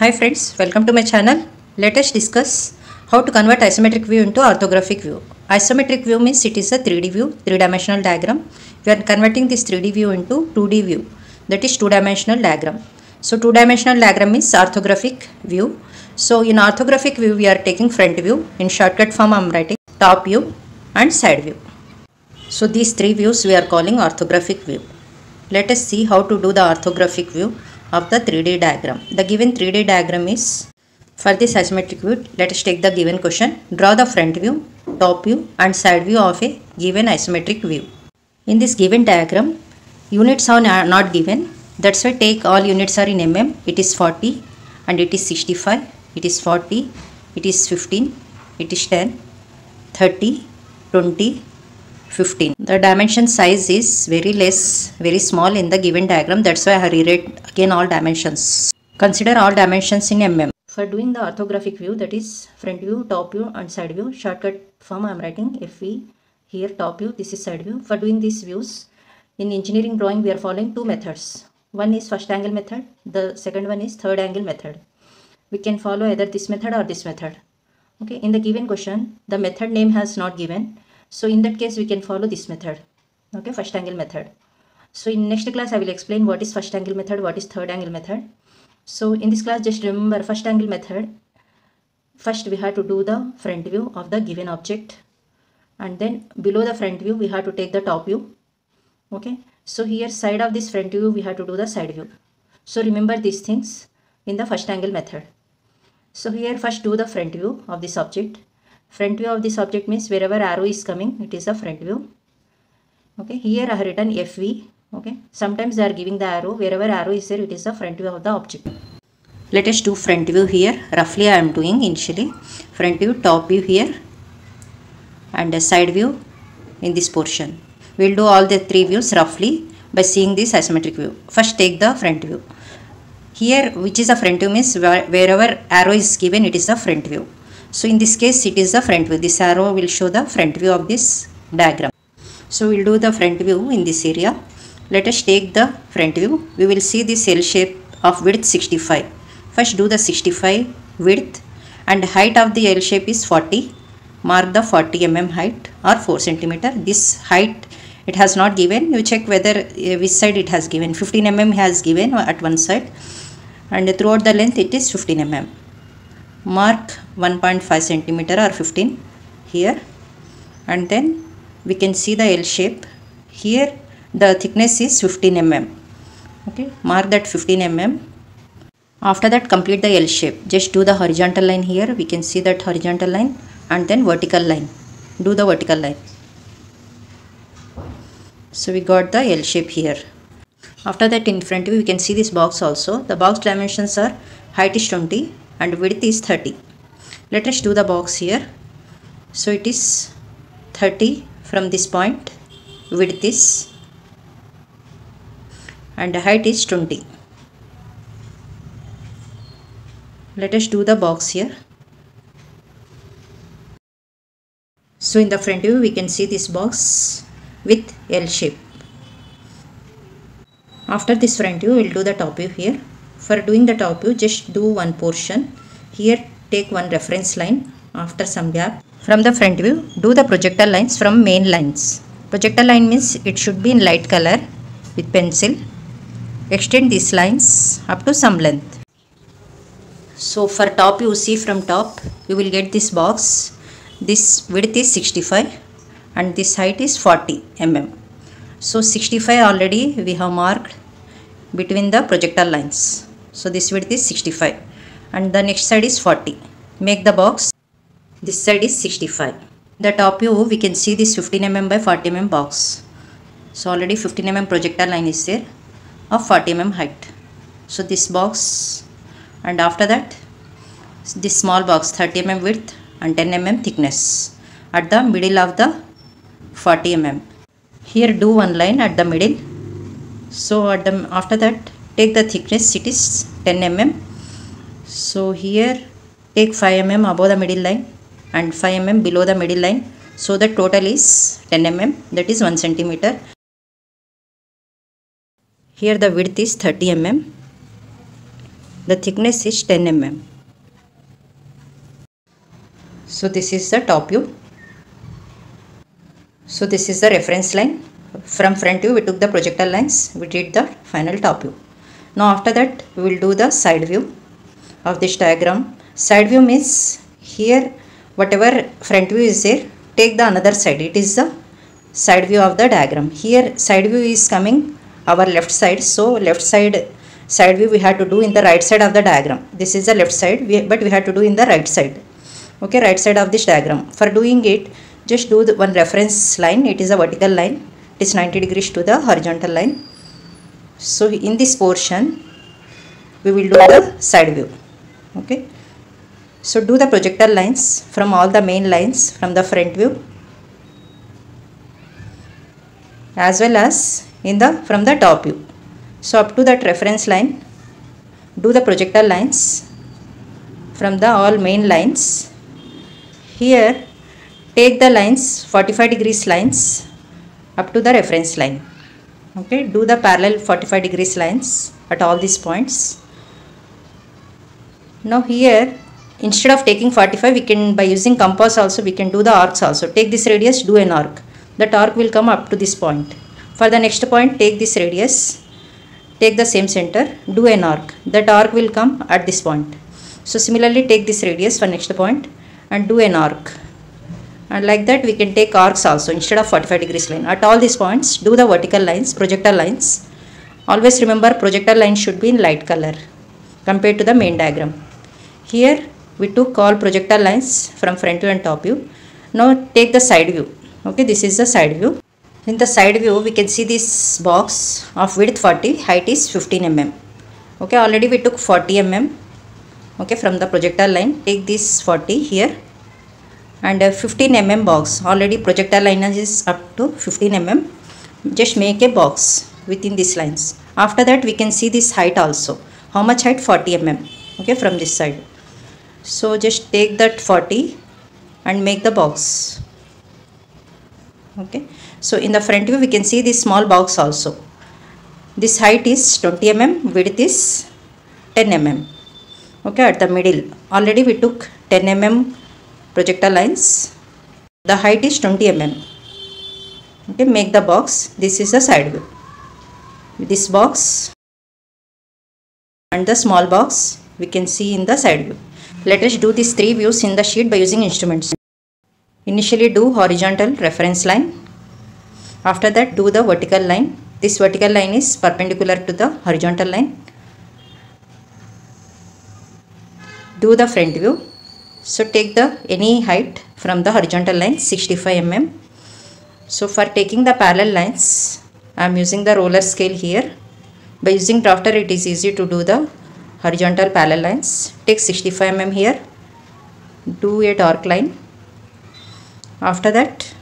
Hi friends, welcome to my channel. Let us discuss how to convert isometric view into orthographic view. Isometric view means it is a 3D view, 3 dimensional diagram. We are converting this 3D view into 2D view, that is 2 dimensional diagram. So 2 dimensional diagram is orthographic view. So in orthographic view, we are taking front view. In shortcut form, I am writing top view and side view. So these three views we are calling orthographic view. Let us see how to do the orthographic view of the 3D diagram. The given 3D diagram is for this isometric view. Let us take the given question. Draw the front view, top view and side view of a given isometric view. In this given diagram, units are not given. That's why take all units are in mm. It is 40 and it is 65. It is 40. It is 15. It is 10. 30. 20. 15 the dimension size is very less very small in the given diagram. That's why i rewrite again all dimensions. Consider all dimensions in mm. For doing the orthographic view that is front view top view and side view shortcut form i am writing fe here top view this is side view. For doing these views in engineering drawing we are following two methods. One is first angle method the second one is third angle method. We can follow either this method or this method. Okay in the given question the method name has not given so in that case we can follow this method. Okay first angle method. So in next class i will explain what is first angle method what is third angle method. So in this class just remember first angle method. First we have to do the front view of the given object. And then below the front view we have to take the top view. Okay? So here side of this front view we have to do the side view. So remember these things in the first angle method. So here first do the front view of this object front view of this object means wherever arrow is coming it is a front view. Okay here i have written fv okay sometimes they are giving the arrow. Wherever arrow is there it is the front view of the object. Let us do front view here. Roughly i am doing initially front view top view here and a side view in this portion. We'll do all the three views roughly by seeing this isometric view. First take the front view. Here which is a front view means where- wherever arrow is given it is the front view so in this case it is the front view. This arrow will show the front view of this diagram. So we'll do the front view in this area. Let us take the front view. We will see this L shape of width 65 first do the 65 width and height of the L shape is 40 mark the 40 mm height or 4 centimeter. This height it has not given. You check whether uh, which side it has given. 15 mm has given at one side and throughout the length it is 15 mm mark 1.5 centimeter or 15 here. And then we can see the L shape. Here the thickness is 15 mm. Okay mark that 15 mm. After that complete the L shape. Just do the horizontal line here. We can see that horizontal line and then vertical line. Do the vertical line. So we got the L shape here. After that in front we can see this box also. The box dimensions are height is 20 and width is 30 let us do the box here. So it is 30 from this point width is and the height is 20 let us do the box here. So in the front view we can see this box with L shape. After this front view we'll do the top view here for doing the top view just do one portion. Here take one reference line after some gap. From the front view do the projector lines from main lines. Projector line means it should be in light color with pencil. Extend these lines up to some length. So for top you see from top you will get this box. This width is 65 and this height is 40 mm so 65 already we have marked between the projector lines so this width is 65 and the next side is 40 make the box. This side is 65 the top view we can see this 15 mm by 40 mm box. So already 15 mm projector line is there of 40 mm height. So this box and after that this small box 30 mm width and 10 mm thickness at the middle of the 40 mm here do one line at the middle. So at the after that take the thickness it is 10 mm so here take 5 mm above the middle line and 5 mm below the middle line. So the total is 10 mm that is 1 centimeter. Here the width is 30 mm the thickness is 10 mm so this is the top view. So this is the reference line. From front view we took the projector lines. We did the final top view now after that we will do the side view of this diagram. Side view means here whatever front view is there take the another side. It is the side view of the diagram. Here side view is coming our left side. So left side side view we have to do in the right side of the diagram. This is the left side we, but we have to do in the right side. Okay right side of this diagram. For doing it just do the one reference line. It is a vertical line. It is 90 degrees to the horizontal line so in this portion we will do the side view. Okay? So do the projector lines from all the main lines from the front view as well as in the from the top view. So up to that reference line do the projector lines from the all main lines. Here take the lines 45 degrees lines up to the reference line okay do the parallel 45 degrees lines at all these points. Now here instead of taking 45 we can by using compass also we can do the arcs also. Take this radius do an arc. That arc will come up to this point. For the next point take this radius. Take the same center do an arc. That arc will come at this point. So similarly take this radius for next point and do an arc and like that we can take arcs also. Instead of 45 degrees line at all these points do the vertical lines projector lines. Always remember projector line should be in light color compared to the main diagram. Here we took all projector lines from front view and top view. Now take the side view. Okay this is the side view. In the side view we can see this box of width 40 height is 15 mm okay already we took 40 mm okay from the projector line. Take this 40 here and a 15 mm box. Already projector line is up to 15 mm just make a box within these lines. After that we can see this height also. How much height? 40 mm okay from this side. So just take that 40 and make the box. Okay. So in the front view we can see this small box also. This height is 20 mm width is 10 mm okay at the middle. Already we took 10 mm projector lines. The height is 20 mm. Okay make the box. This is the side view. This box and the small box we can see in the side view. Let us do these three views in the sheet by using instruments. Initially do horizontal reference line. After that do the vertical line. This vertical line is perpendicular to the horizontal line. Do the front view so take the any height from the horizontal line 65 mm so for taking the parallel lines I am using the roller scale here. By using drafter it is easy to do the horizontal parallel lines. Take 65 mm here. Do a dark line. After that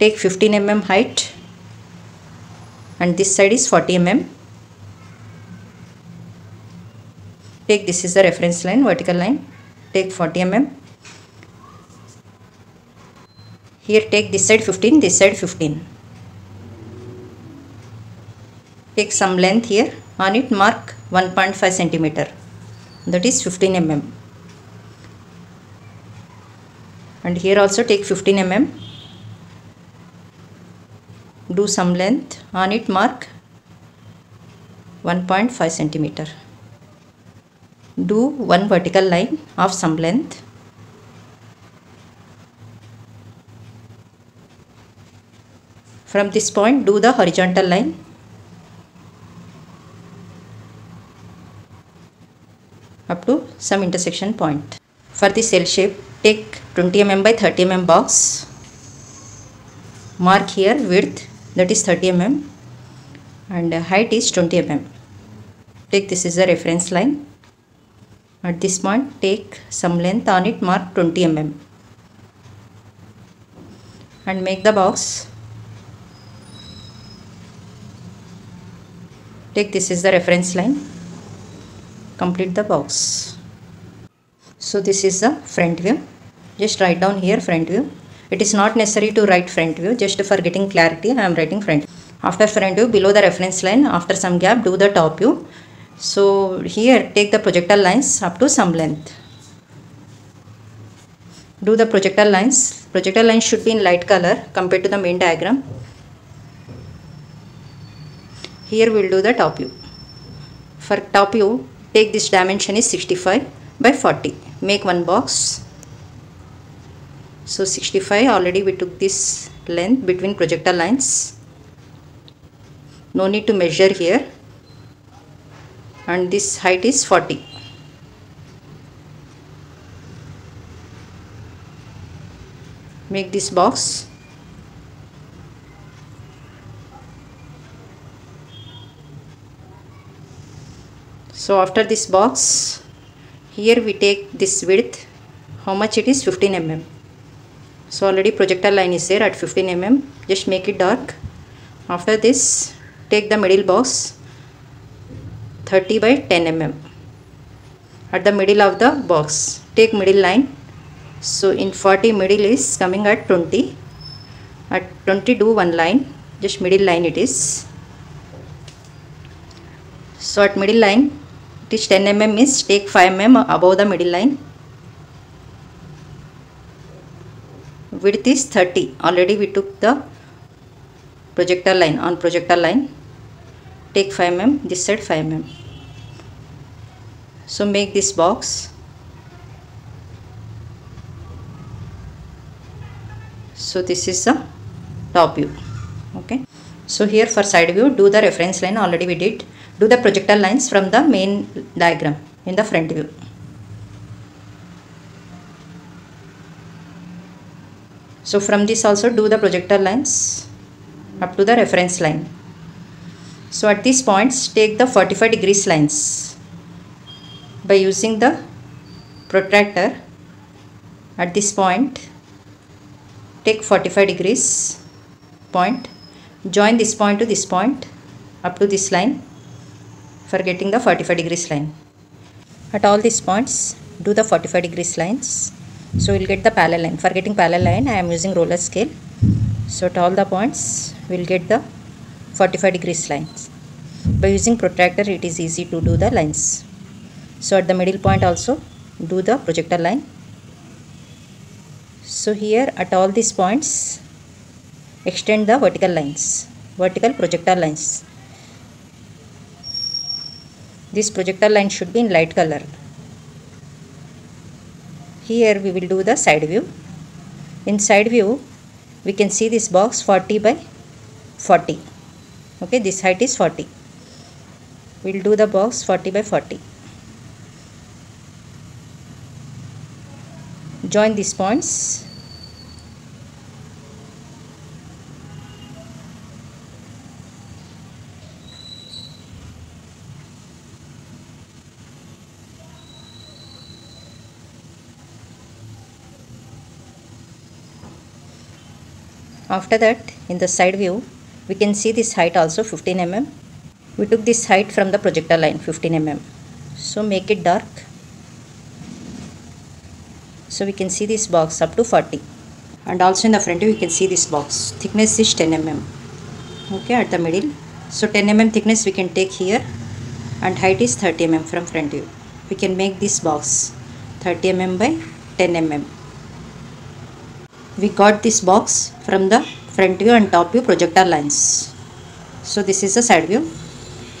take 15 mm height. And this side is 40 mm take this is the reference line vertical line take 40 mm here take this side 15 this side 15 take some length here on it mark 1.5 centimeter that is 15 mm and here also take 15 mm do some length on it mark 1.5 centimeter do one vertical line of some length. From this point do the horizontal line. Up to some intersection point. For this L shape take 20 mm by 30 mm box. Mark here width that is 30 mm and height is 20 mm take this is a reference line at this point take some length on it mark 20 mm and make the box. Take this is the reference line. Complete the box. So this is the front view. Just write down here front view. It is not necessary to write front view. Just for getting clarity I am writing front view. after front view below the reference line after some gap do the top view So here take the projectile lines up to some length. Do the projectile lines. Projectile lines should be in light color compared to the main diagram. Here we will do the top view. For top view, take this dimension is 65 by 40. Make one box. So 65 already we took this length between projectile lines. No need to measure here and this height is 40 make this box. So after this box here we take this width. How much it is? 15 mm so already projectile line is there at 15 mm just make it dark. After this take the middle box 30 by 10 mm at the middle of the box. Take middle line. So in 40 middle is coming at 20 at 20 do one line. Just middle line it is. So at middle line it is 10 mm is take 5 mm above the middle line. Width is 30 already we took the projectile line on projectile line. Take 5 mm this side 5 mm so make this box. So this is the top view. Okay. So here for side view do the reference line. Already we did. Do the projectile lines from the main diagram in the front view. So from this also do the projectile lines up to the reference line. So at these points take the 45 degrees lines by using the protractor. At this point take 45 degrees point. Join this point to this point up to this line for getting the 45 degrees line. At all these points do the 45 degrees lines. So we'll get the parallel line. For getting parallel line I am using roller scale. So at all the points we'll get the 45 degrees lines. By using protractor it is easy to do the lines so at the middle point also do the projector line. So here at all these points extend the vertical lines vertical projector lines. This projector line should be in light color. Here we will do the side view. In side view we can see this box 40 by 40 okay this height is 40 we'll do the box 40 by 40 join these points. After that in the side view we can see this height also 15 mm we took this height from the projector line 15 mm so make it dark so we can see this box up to 40 and also in the front view we can see this box. Thickness is 10 mm okay at the middle. So 10 mm thickness we can take here. And height is 30 mm from front view. We can make this box 30 mm by 10 mm we got this box from the front view and top view projector lines. So this is the side view.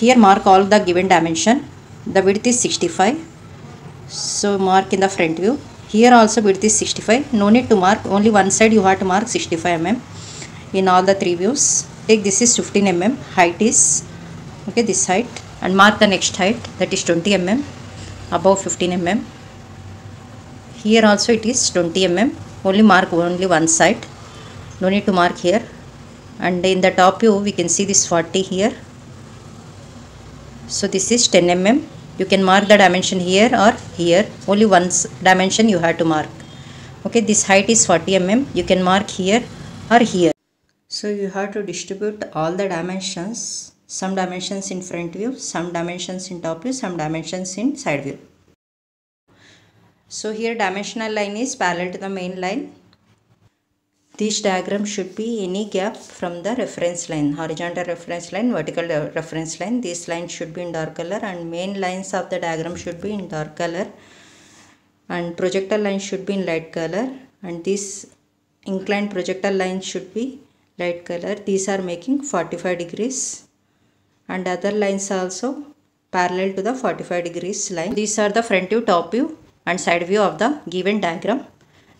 Here mark all the given dimension. The width is 65 so mark in the front view here also width is 65 no need to mark. Only one side you have to mark 65 mm in all the three views. Take this is 15 mm. Height is okay this height. And mark the next height. That is 20 mm. Above 15 mm. Here also it is 20 mm. Only mark only one side. No need to mark here. And in the top view we can see this 40 here. So this is 10 mm you can mark the dimension here or here. Only one dimension you have to mark. Okay this height is 40 mm. You can mark here or here. So you have to distribute all the dimensions. Some dimensions in front view some dimensions in top view some dimensions in side view. So here dimensional line is parallel to the main line this diagram should be any gap from the reference line. Horizontal reference line vertical reference line. This line should be in dark color and main lines of the diagram should be in dark color. And projectile line should be in light color. And this inclined projectile line should be light color. These are making 45 degrees. And other lines also parallel to the 45 degrees line. These are the front view top view and side view of the given diagram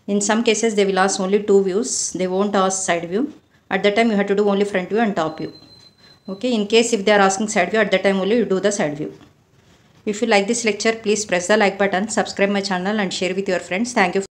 in some cases they will ask only two views. They won't ask side view. At that time you have to do only front view and top view. Okay? In case if they are asking side view at that time only you do the side view. If you like this lecture please press the like button subscribe my channel and share with your friends. Thank you